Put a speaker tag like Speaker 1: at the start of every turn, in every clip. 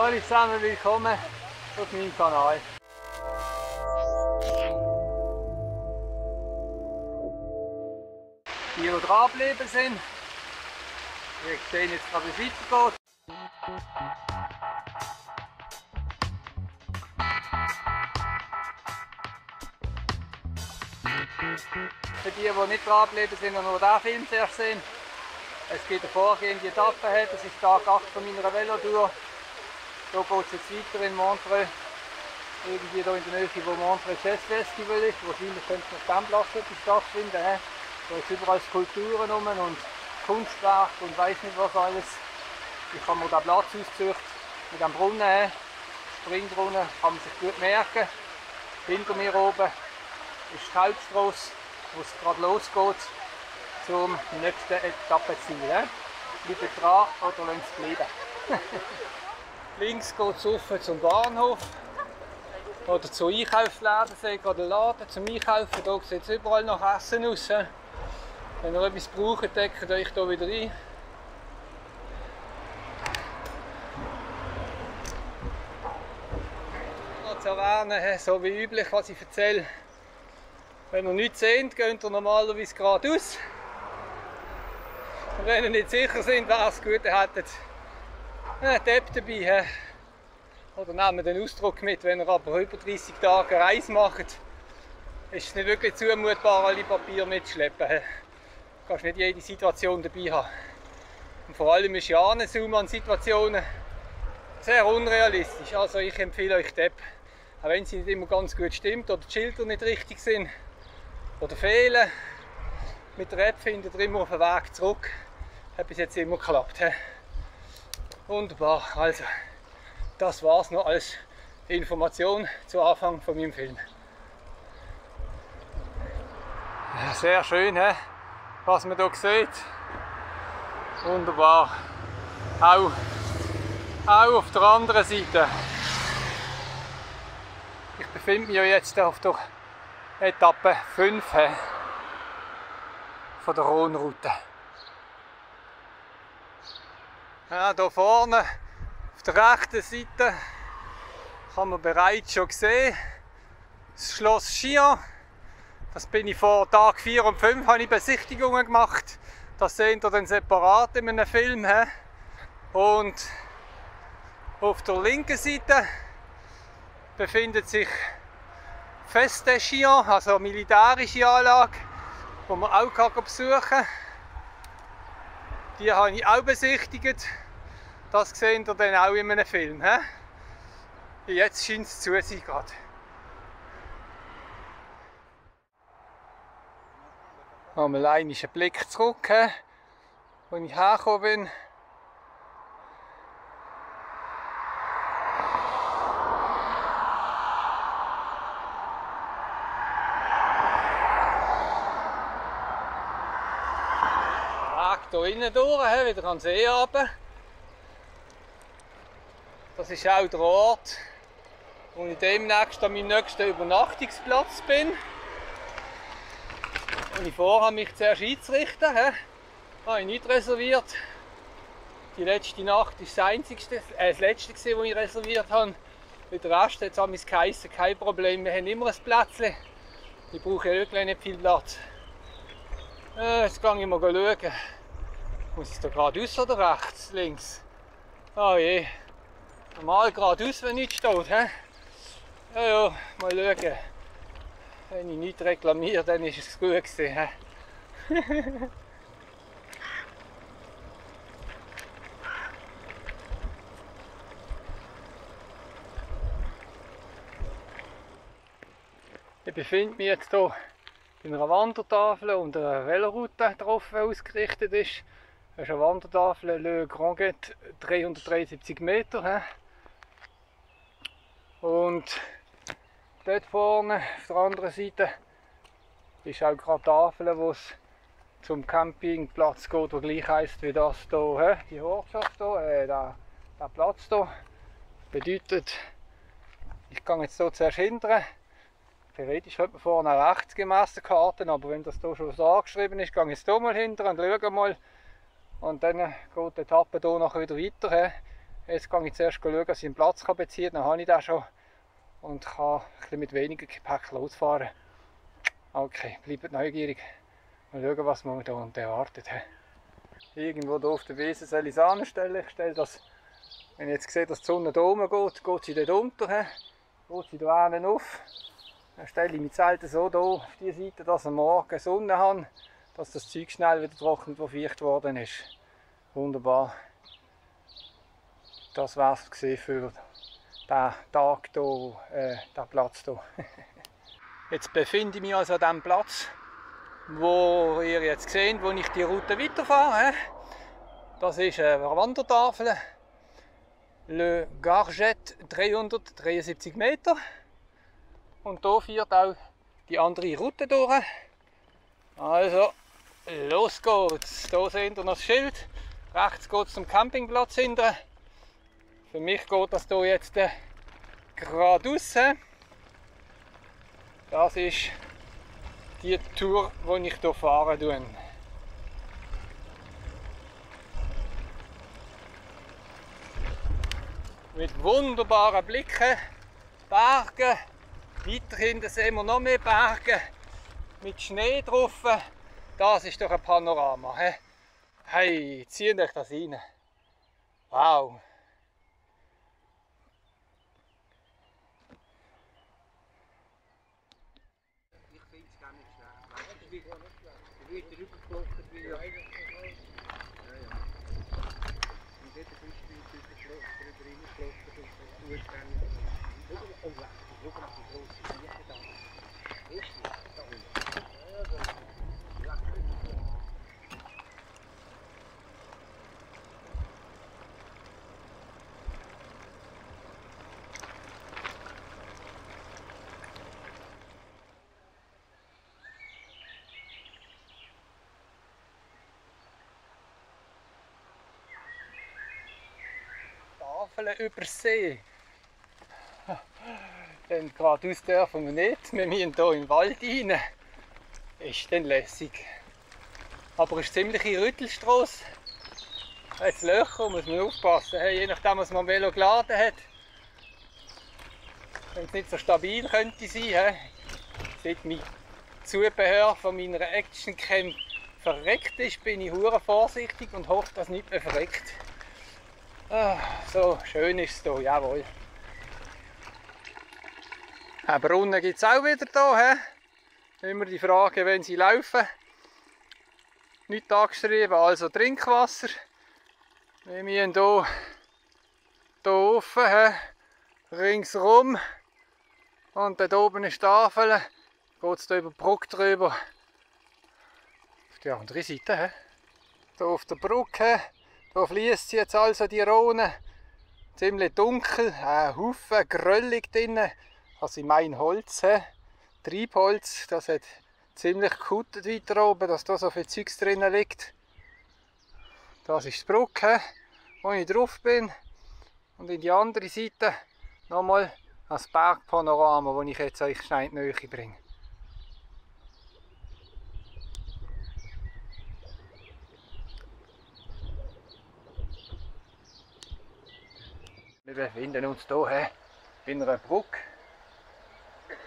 Speaker 1: Hallo zusammen, willkommen auf meinem Kanal. Die, die dran geblieben sind, wir sehen jetzt wie es weitergeht. Für die, die nicht dran geblieben sind und nur diesen Film zuerst sehen, es gibt eine vorgehende Etappe, das ist Tag 8 von meiner Velotour. Hier geht es jetzt weiter in Montreux, irgendwie hier in der Nähe, wo Montreux Jazz Festival ist. Wahrscheinlich könnte es auf dem Platz etwas stattfinden. He? Da ist überall Skulpturen rum und Kunstwerk und weiß nicht was alles. Ich habe mir den Platz ausgesucht mit dem Brunnen, he? Springbrunnen, kann man sich gut merken. Hinter mir oben ist die Hauptstrasse, wo es gerade losgeht zum nächsten Etappenziel. Bleibt dran oder lasst es bleiben. Links geht es rauf zum Bahnhof oder zu Einkaufsläden, sehe Laden zum Einkaufen. Hier sieht es überall nach Essen aus. Wenn ihr etwas braucht, deckt euch hier wieder ein. Noch zu erwähnen, so wie üblich, was ich erzähle. Wenn ihr nichts seht, geht ihr normalerweise geradeaus. Und wenn ihr nicht sicher sind, wäre es gut, ihr hättet einen Depp dabei. Oder nehmt den Ausdruck mit, wenn ihr aber über 30 Tage eine Reise macht, ist es nicht wirklich zumutbar, alle Papiere mitzuschleppen. Du kannst nicht jede Situation dabei haben. Und vor allem ist ja Zoom an Situationen sehr unrealistisch. Also ich empfehle euch die App, auch wenn sie nicht immer ganz gut stimmt oder die Schilder nicht richtig sind oder fehlen. Mit der App findet ihr immer auf den Weg zurück. Hat bis jetzt immer geklappt. Wunderbar, also das war es noch als Information zu Anfang von meinem Film. Sehr schön, he? was man hier sieht. Wunderbar. Auch, auch auf der anderen Seite. Ich befinde mich ja jetzt auf der Etappe 5 he? von der Rhône-Route. Ja, hier vorne auf der rechten Seite kann man bereits schon sehen, das Schloss Chillon. Das bin ich vor Tag 4 und 5 habe ich Besichtigungen gemacht. Das seht ihr dann separat in einem Film. Und auf der linken Seite befindet sich Feste Chillon, also eine militärische Anlage, die man auch besuchen kann. Die habe ich auch besichtigt. Das seht ihr dann auch in einem Film. He? Jetzt scheint es zu sein gerade. Nochmal einen Blick zurück, he? wo ich hergekommen bin. hier innen durch, wieder an den See runter. Das ist auch der Ort, wo ich demnächst an meinem nächsten Übernachtungsplatz bin. Und ich vorhabe, mich zuerst einzurichten. He? Habe ich nicht reserviert. Die letzte Nacht war das, einzigste, äh, das letzte, das ich reserviert habe. Mit der Rest hat es geheißen, kein Problem, wir haben immer ein Plätzchen. Ich brauche ja wirklich nicht viel Platz. Äh, jetzt gehe ich mal schauen. Muss ich da geradeaus oder rechts, links? Oh je. Normal geradeaus, wenn nichts steht. He? Ja, ja, mal schauen. Wenn ich nichts reklamiere, dann ist es gut gewesen. Ich befinde mich jetzt hier bei einer Wandertafel und einer Veloroute drauf ausgerichtet ist. Das ist eine Wandertafel Le Grand Guet, 373 Meter. Und dort vorne auf der anderen Seite ist auch gerade Tafel, wo es zum Campingplatz geht, der gleich heisst wie das hier, die Ortschaft hier, äh, der, der Platz hier. Bedeutet, ich gehe jetzt hier zuerst hinterher. Theoretisch könnte man vorne rechts gemessen Karten, aber wenn das hier schon so angeschrieben ist, gehe ich jetzt hier mal hinter und schaue mal. Und dann geht die Etappe hier nachher wieder weiter. Jetzt gehe ich zuerst schauen, dass ich einen Platz beziehen kann. Dann habe ich den schon und kann mit weniger Gepäck losfahren. Okay, bleibt neugierig. Mal schauen, was man da und erwartet. Irgendwo hier auf der Wiese soll ich es anstellen. Ich stelle das, wenn ich jetzt sehe, dass die Sonne da oben geht, geht sie dort unter. Geht sie hinten auf. Dann stelle ich mein Zelt so hier auf die Seite, dass ich Morgen Sonne habe, dass das Zeug schnell wieder trocknet, das feucht worden ist. Wunderbar. Das war es für diesen Tag hier, äh, diesen Platz hier. Jetzt befinde ich mich also an dem Platz, wo ihr jetzt seht, wo ich die Route weiterfahre. Das ist eine Wandertafel. Le Garget 373 Meter. Und hier führt auch die andere Route durch. Also, los geht's. Hier seht ihr noch das Schild. Rechts geht es zum Campingplatz hinten. Für mich geht das hier jetzt äh, geradeaus. Das ist die Tour, die ich hier fahren tue. Mit wunderbaren Blicken, Bergen, weiterhin sehen wir noch mehr Berge mit Schnee drauf. Das ist doch ein Panorama. He? Hey, zieht euch das rein. Wow. Tafeln über See. Denn geradeaus dürfen wir nicht. Wir müssen hier im Wald rein. Ist dann lässig. Aber es ist ziemlich eine Rüttelstrasse. Jetzt Löcher, muss man aufpassen. Je nachdem, was man am Velo geladen hat. Wenn es nicht so stabil könnte sein. Seit mein Zubehör von meiner Action Cam verreckt ist, bin ich vorsichtig und hoffe, dass nicht mehr verreckt. Ah, so schön ist es hier, jawohl. Ein Brunnen gibt es auch wieder hier. Immer die Frage, wenn sie laufen. Nicht angeschrieben, also Trinkwasser. Wir müssen hier, hier offen, he? ringsrum. Und dort oben die Tafel. Geht es hier über die Brücke drüber. Auf die andere Seite. He? Hier auf der Brücke. Da fließt jetzt also die Rhone. Ziemlich dunkel, ein Haufen gröllig drin. Also mein Holz, he. Treibholz, das hat ziemlich gekuttet weiter oben, dass da so viel Zeugs drin liegt. Das ist die Brücke, wo ich drauf bin. Und in die andere Seite nochmal das Bergpanorama, das ich jetzt euch schnell in die Nähe bringe. Wir befinden uns hier in einer Brücke,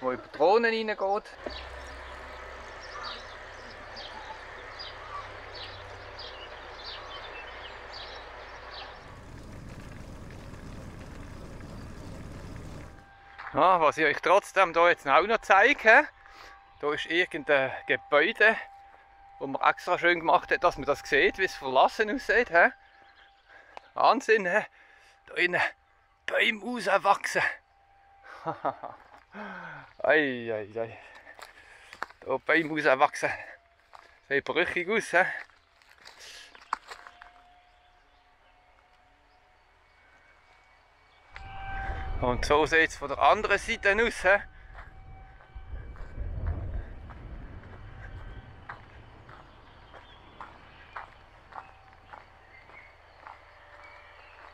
Speaker 1: die über Drohnen hineingeht. Ja, was ich euch trotzdem hier jetzt auch noch zeige, da ist irgendein Gebäude, wo man extra schön gemacht hat, dass man das sieht, wie es verlassen aussieht. Wahnsinn, da innen Bäume rauswachsen. ei, ei, ei. Da Bäume rauswachsen. Sieht brüchig aus. He? Und so sieht es von der anderen Seite aus. He?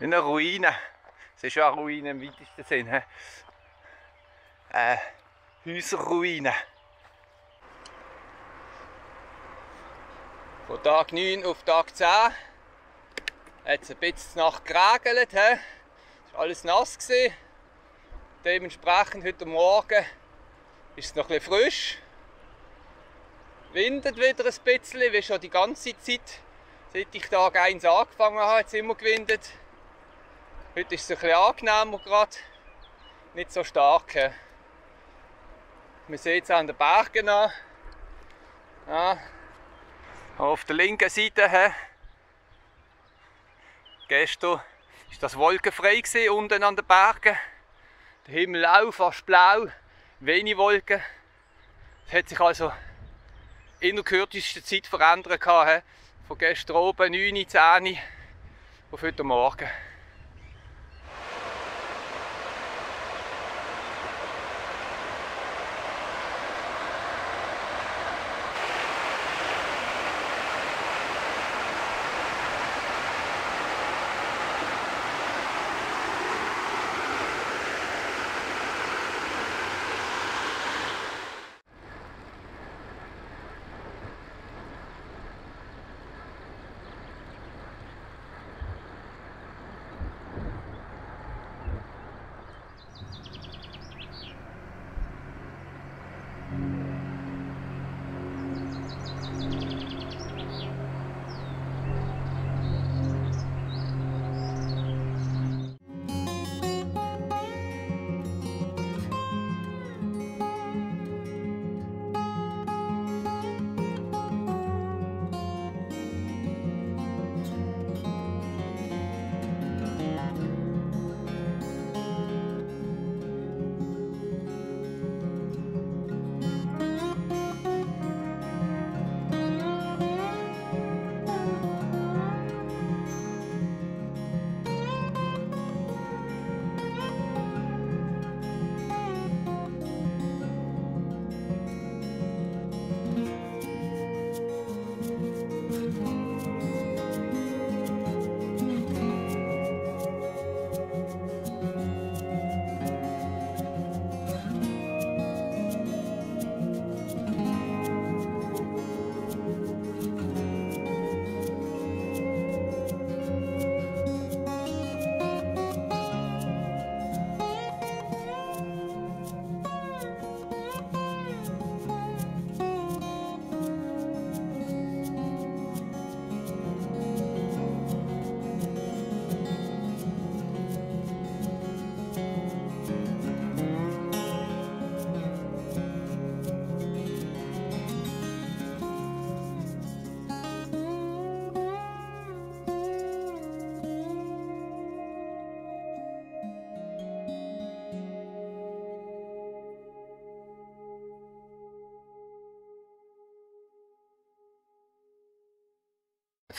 Speaker 1: In einer Ruine. Es ist ja eine Ruine im weitesten Sinne. Äh, Häuserruine. Von Tag 9 auf Tag 10 Hat es ein bisschen nach geregelt. Es war alles nass. Gewesen. Dementsprechend heute Morgen ist es noch bisschen frisch. Windet wieder ein bisschen, wie schon die ganze Zeit, seit ich Tag 1 angefangen habe, hat es immer gewindet. Heute ist es ein bisschen angenehmer gerade, nicht so stark. Man sieht es an den Bergen an. Ja. Auf der linken Seite he. gestern war das wolkenfrei gewesen, unten an den Bergen. Der Himmel auch fast blau, wenig Wolken. Es hat sich also in der kürzesten Zeit verändert. He. Von gestern oben 9, 10 auf heute Morgen.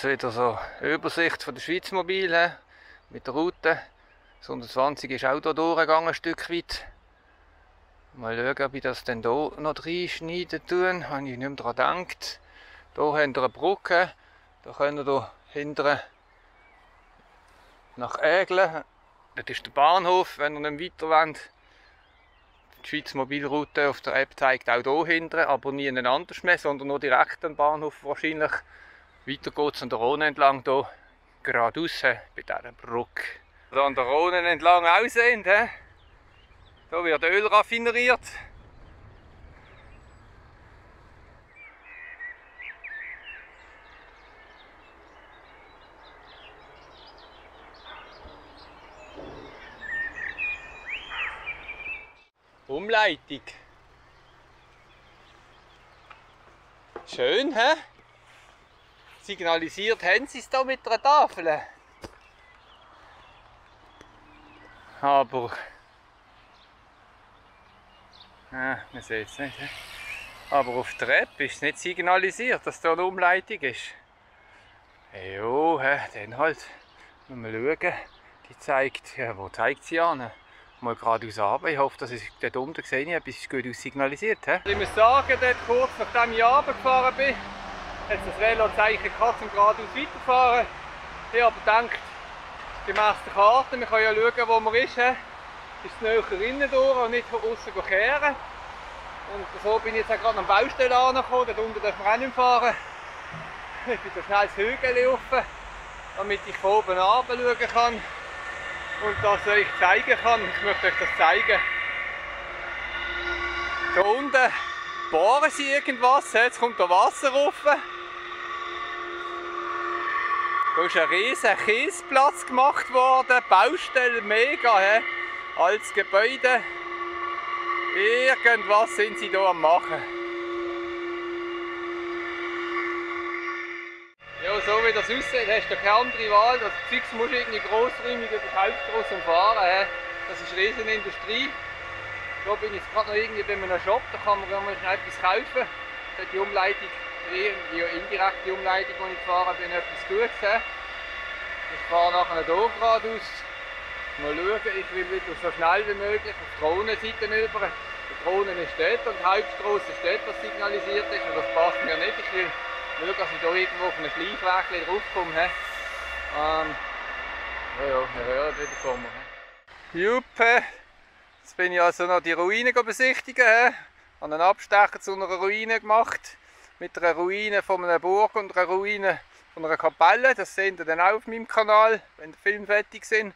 Speaker 1: Jetzt wieder so eine Übersicht von der Schweiz Mobil he, mit der Route. Das 120 ist auch hier durchgegangen, ein Stück weit. Mal schauen, ob ich das dann hier noch reinschneiden tun. Habe ich nicht mehr daran gedacht. Hier haben wir eine Brücke. Da können wir hinten nach Ägle. Das ist der Bahnhof, wenn ihr nicht weiter wollt. Die Schweiz Mobilroute auf der App zeigt auch hier hinten, aber nie anders mehr, sondern nur direkt am Bahnhof wahrscheinlich. Weiter geht es an der Rhone entlang, hier geradeaus bei dieser Brücke. Hier an der Rhone entlang aussehen, he? hier wird Öl raffineriert. Umleitung. Schön, hä? Signalisiert haben sie es da mit einer Tafel. Aber. Ja, man sieht es nicht. Aber auf der App ist nicht signalisiert, dass da eine Umleitung ist. Jo, dann halt. Wir schauen, die zeigt, ja, wo zeigt sie an? Mal geradeaus runter. Ich hoffe, dass ich dort unten gesehen habe, ist gut signalisiert. Ich muss sagen, dort kurz nachdem ich runtergefahren bin, hat das Velozeichen um geradeaus weiterfahren. Ich habe gedacht, gemäß der Karte, wir können ja schauen, wo man ist, ist es näher innen durch und nicht von außen kehren. Und so bin ich jetzt gerade am Baustelle angekommen, dort unten darf man auch nicht fahren. Ich bin da schnell das Hügel rauf. damit ich von oben schauen kann und das euch zeigen kann. Ich möchte euch das zeigen. Da unten bohren sie irgendwas, jetzt kommt da Wasser rauf. Da ist ein riesiger Kiesplatz gemacht worden, Baustelle mega, he? als Gebäude. Irgendwas sind sie hier am machen. Ja, so wie das aussieht, hast du keine andere Wahl. Das Zeug musst du irgendwie grossräumig über die Hauptstrasse umfahren. He? Das ist Riesenindustrie. Da bin ich gerade noch irgendwie bei einem Shop, da kann man schnell etwas kaufen. Da die Umleitung, die indirekte Umleitung, die ich gefahren bin, etwas Gutes. Ich fahre nachher hier geradeaus. Mal schauen, ich will wieder so schnell wie möglich auf die Drohnenseite über. Die Drohne ist dort und die Hauptstrasse ist dort, was signalisiert ist. Und das passt mir nicht. Ich will schauen, dass ich hier irgendwo auf einen Schleifweg draufkomme. Ähm, ja, ja, wir hören wieder von mir. Juppe, jetzt bin ich also noch die Ruine besichtigen. He. Habe einen Abstecher zu einer Ruine gemacht. Mit einer Ruine von einer Burg und einer Ruine von einer Kapelle. Das seht ihr dann auch auf meinem Kanal, wenn die Film fertig sind.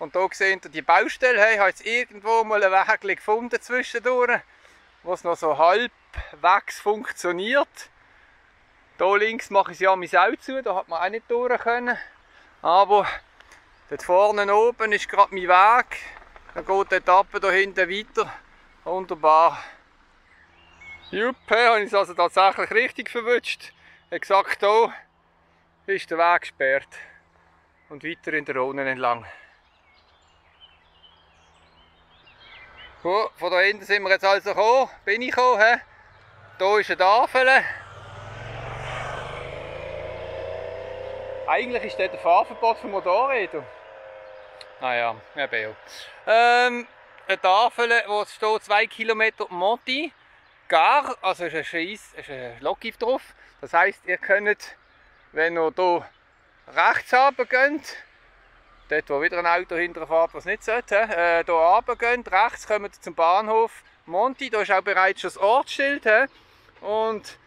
Speaker 1: Und hier seht ihr die Baustelle. Hey, ich habe jetzt irgendwo mal einen Weg gefunden zwischendurch, wo es noch so halbwegs funktioniert. Hier links mache ich ja mein auch zu, da hat man auch nicht durch können. Aber dort vorne oben ist gerade mein Weg. Dann geht die Etappe hier hinten weiter. Wunderbar. Juppe, habe ich es also tatsächlich richtig verwünscht. Er gesagt, hier ist der Weg gesperrt und weiter in der Rhone entlang. Gut, von da hinten sind wir jetzt also gekommen, bin ich gekommen. Hier ist eine Tafel. Eigentlich ist das ein Fahrverbot für Motorräder. Naja, eben ja. Ähm, eine Tafel, wo steht 2 Kilometer Monti. Gar, also ist ein, Scheiss, ein Logif drauf. Das heisst, ihr könnt wenn ihr hier rechts runter geht, dort wo wieder ein Auto hinterher fährt, was nicht sollte, äh, hier runter geht, rechts kommt ihr zum Bahnhof Monti, da ist auch bereits schon das Ortsschild. He? Und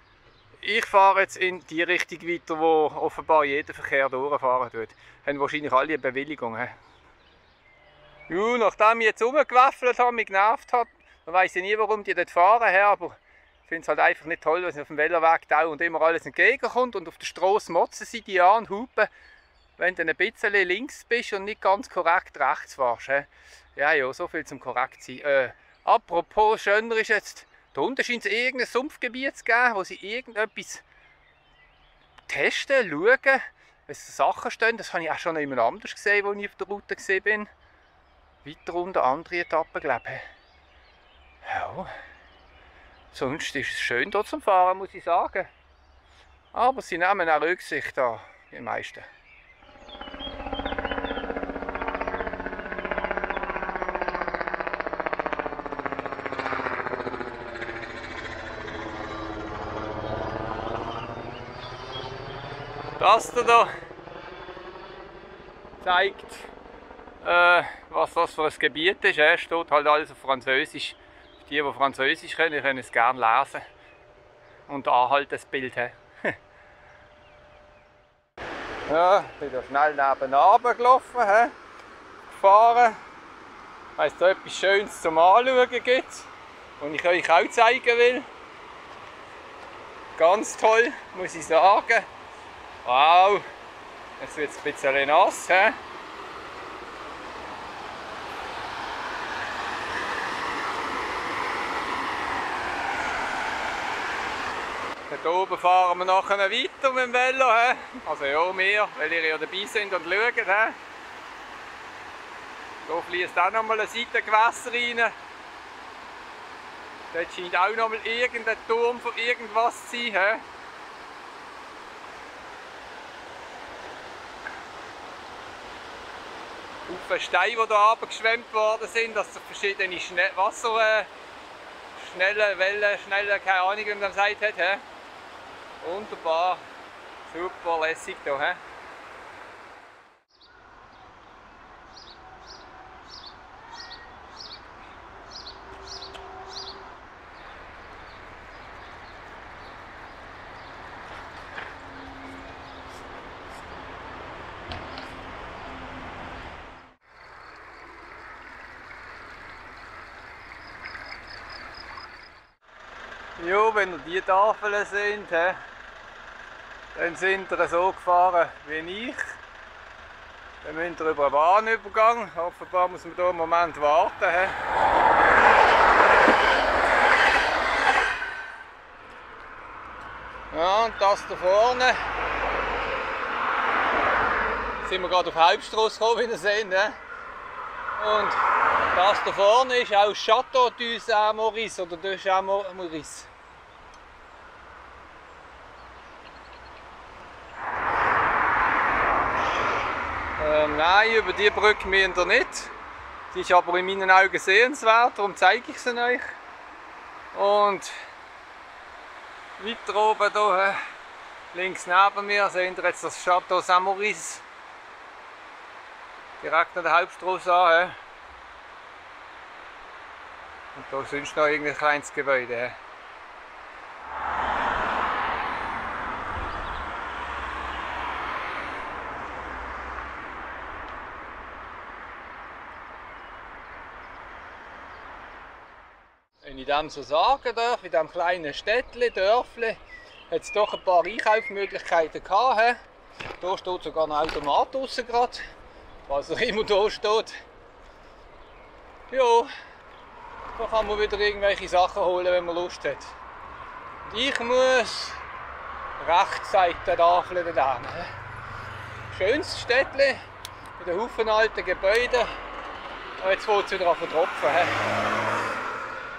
Speaker 1: ich fahre jetzt in die Richtung weiter, wo offenbar jeder Verkehr durchfahren tut. Haben wahrscheinlich alle eine Bewilligung. Ja, nachdem ich jetzt rumgewaffelt habe, mich genervt hat, dann weiss ich nie, warum die dort fahren, he? aber ich finde es halt einfach nicht toll, wenn es auf dem Veloweg und immer alles entgegenkommt und auf der Straße motzen sie die an und hupen, wenn du ein bisschen links bist und nicht ganz korrekt rechts fährst. Ja, ja, so viel zum korrekt sein. Äh, apropos, schöner ist jetzt, da unten scheint es irgendein Sumpfgebiet zu geben, wo sie irgendetwas testen, schauen, wenn Sachen stehen. Das habe ich auch schon jemand anders gesehen, als ich auf der Route bin. Weiter unten andere Etappen, glaube ich. Ja. Sonst ist es schön dort zum Fahren, muss ich sagen. Aber sie nehmen auch Rücksicht an, die meisten. Das hier zeigt, äh, was das für ein Gebiet ist. Es steht halt alles auf Französisch die, die Französisch können, können es gerne lesen und anhalten das Bild haben. ja, bin da schnell nebenan gelaufen, he? gefahren, weil es da etwas Schönes zum Anschauen gibt und ich euch auch zeigen will. Ganz toll, muss ich sagen. Wow, jetzt wird es ein bisschen nass. He? Hier oben fahren wir nachher weiter mit dem Velo. He? Also ja, wir, weil ihr ja dabei sind und schauen. He? Hier fließt auch nochmal ein Seitengewässer rein. Dort scheint auch nochmal irgendein Turm für irgendwas zu sein. He? Auf Steine, die hier runtergeschwemmt worden sind, dass verschiedene Schnell Wasser, äh, schnelle Wellen, schnelle, keine Ahnung, wie man das sagt. He? Wunderbar, super lässig hier. He? Ja, wenn ihr die Tafeln seht, he, dann sind ihr so gefahren wie ich. Dann müsst ihr über einen Bahnübergang. Offenbar muss man hier einen Moment warten. Ja, und das da vorne sind wir gerade auf Halbstrasse gekommen, wie ihr seht. Und das da vorne ist auch Château du Saint-Maurice oder de Saint-Maurice. Ähm, nein, über die Brücke müsst ihr nicht. Die ist aber in meinen Augen sehenswert, darum zeige ich sie euch. Und weiter oben hier, links neben mir, seht ihr jetzt das Château Saint-Maurice. Direkt an der Hauptstraße an. Und da sonst noch irgendein kleines Gebäude. Ich dem so sagen in diesem kleinen Städtchen, Dörfli, hat es doch ein paar Einkaufsmöglichkeiten gehabt. Hier steht sogar ein Automat draussen gerade, was auch immer hier steht. Ja, da kann man wieder irgendwelche Sachen holen, wenn man Lust hat. Und ich muss rechts seit der Tafel da Schönes Städtchen mit einem Haufen alten Gebäuden. Jetzt fängt es wieder an zu tropfen.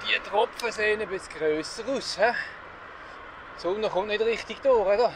Speaker 1: Die Tropfen sehen ein bisschen grösser aus. Die Sonne kommt nicht richtig durch. Oder?